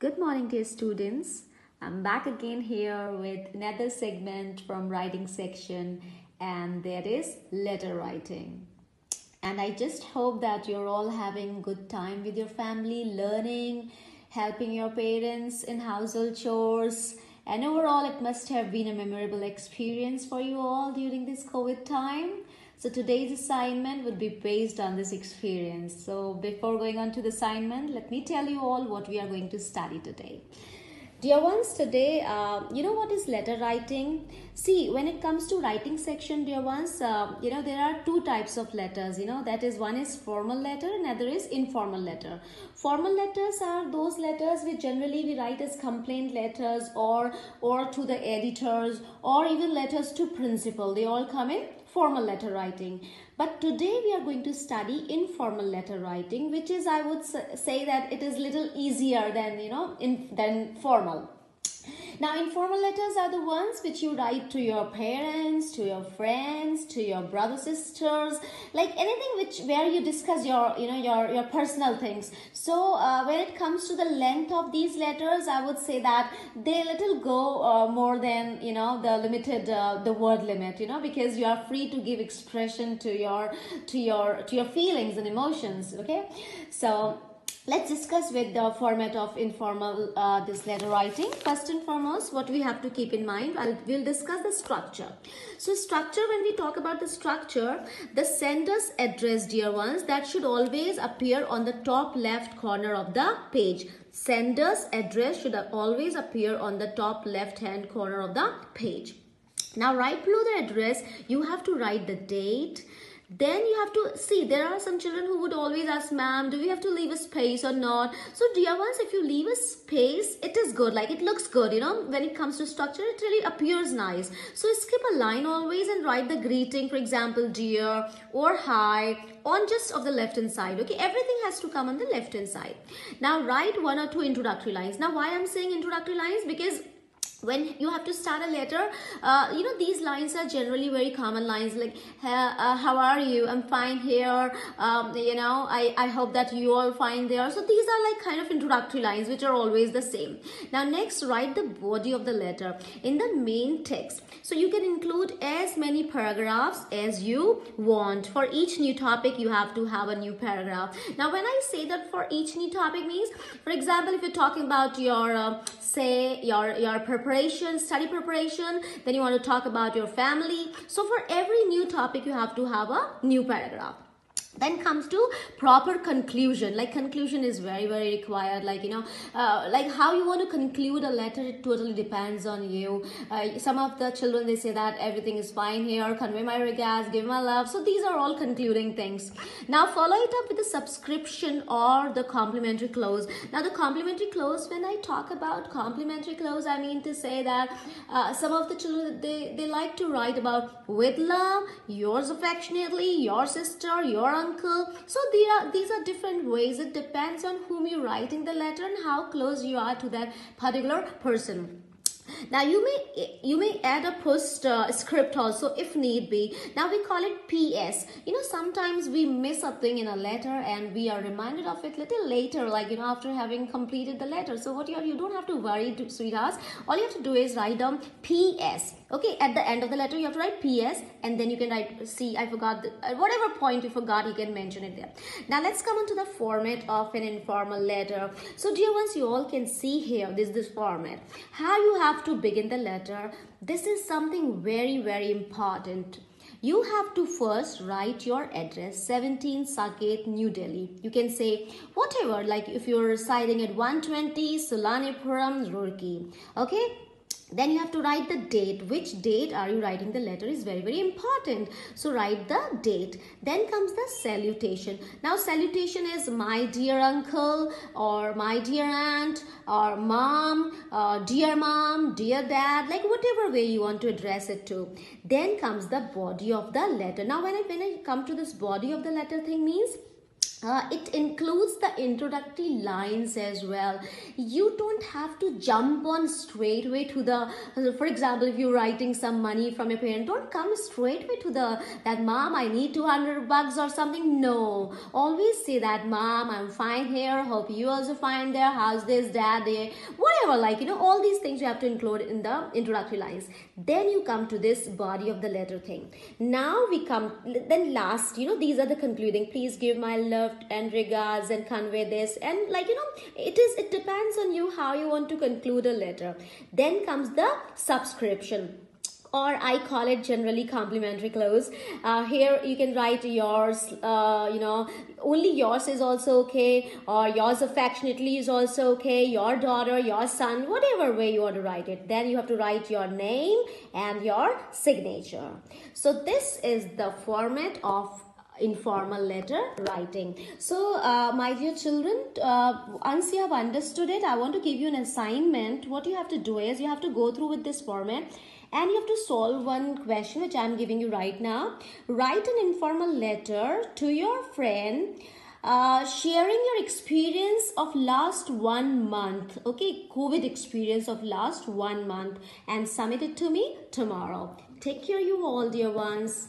Good morning, dear students. I'm back again here with another segment from writing section and that is letter writing. And I just hope that you're all having good time with your family, learning, helping your parents in household chores. And overall, it must have been a memorable experience for you all during this COVID time. So today's assignment would be based on this experience. So before going on to the assignment, let me tell you all what we are going to study today. Dear ones, today, uh, you know what is letter writing? See, when it comes to writing section, dear ones, uh, you know, there are two types of letters, you know, that is one is formal letter and other is informal letter. Formal letters are those letters which generally we write as complaint letters or, or to the editors or even letters to principal. They all come in formal letter writing. But today we are going to study informal letter writing, which is, I would say that it is little easier than, you know, in, than formal. Now, informal letters are the ones which you write to your parents, to your friends, to your brothers, sisters, like anything which where you discuss your, you know, your your personal things. So, uh, when it comes to the length of these letters, I would say that they little go uh, more than you know the limited uh, the word limit, you know, because you are free to give expression to your to your to your feelings and emotions. Okay, so let's discuss with the format of informal uh, this letter writing. First and foremost what we have to keep in mind I'll, we'll discuss the structure. So structure when we talk about the structure the sender's address dear ones that should always appear on the top left corner of the page. Sender's address should always appear on the top left hand corner of the page. Now right below the address you have to write the date then you have to see there are some children who would always ask ma'am do we have to leave a space or not? So dear ones if you leave a space it is good. Like it looks good you know? When it comes to structure it really appears nice. So skip a line always and write the greeting for example dear or hi on just of the left hand side okay? Everything has to come on the left hand side. Now write one or two introductory lines. Now why i'm saying introductory lines? Because when you have to start a letter uh, you know these lines are generally very common lines like uh, how are you? I'm fine here. Um, you know I, I hope that you all fine there. So these are like kind of introductory lines which are always the same. Now next write the body of the letter in the main text. So you can include as many paragraphs as you want. For each new topic you have to have a new paragraph. Now when i say that for each new topic means for example if you're talking about your uh, say your your preparation study preparation then you want to talk about your family. So for every new topic you have to have a new paragraph then comes to proper conclusion. Like conclusion is very very required. Like you know uh, like how you want to conclude a letter it totally depends on you. Uh, some of the children they say that everything is fine here. Convey my regards give my love. So these are all concluding things. Now follow it up with the subscription or the complimentary close now the complimentary close when i talk about complimentary close i mean to say that uh, some of the children they they like to write about with love yours affectionately your sister your uncle. So are, these are different ways. It depends on whom you're writing the letter and how close you are to that particular person. Now you may you may add a post uh, script also if need be. Now we call it ps you know sometimes we miss a thing in a letter and we are reminded of it little later like you know after having completed the letter. So what you have you don't have to worry sweethearts. All you have to do is write down ps okay at the end of the letter you have to write ps and then you can write see i forgot the, uh, whatever point you forgot you can mention it there now let's come on to the format of an informal letter so dear ones you all can see here this this format how you have to begin the letter, this is something very, very important. You have to first write your address 17 Saket, New Delhi. You can say whatever, like if you're residing at 120 Solanipuram, Roorkee. Okay, then you have to write the date. Which date are you writing the letter is very very important. So write the date. Then comes the salutation. Now salutation is my dear uncle or my dear aunt or mom uh, dear mom dear dad like whatever way you want to address it to. Then comes the body of the letter. Now when i when i come to this body of the letter thing means uh, it includes the introductory lines as well. You don't have to jump on straight away to the for example if you're writing some money from your parent don't come straight away to the that mom i need 200 bucks or something. No. Always say that mom i'm fine here. Hope you also find there. How's this dad? There whatever like you know all these things you have to include in the introductory lines. Then you come to this body of the letter thing. Now we come then last you know these are the concluding. Please give my love and regards and convey this and like you know it is it depends on you how you want to conclude a letter then comes the subscription or I call it generally complimentary close. Uh, here you can write yours, uh, you know, only yours is also okay, or yours affectionately is also okay, your daughter, your son, whatever way you want to write it. Then you have to write your name and your signature. So this is the format of informal letter writing. So, uh, my dear children, uh, once you have understood it, I want to give you an assignment. What you have to do is you have to go through with this format and you have to solve one question which I'm giving you right now. Write an informal letter to your friend uh, sharing your experience of last one month okay covid experience of last one month and submit it to me tomorrow take care you all dear ones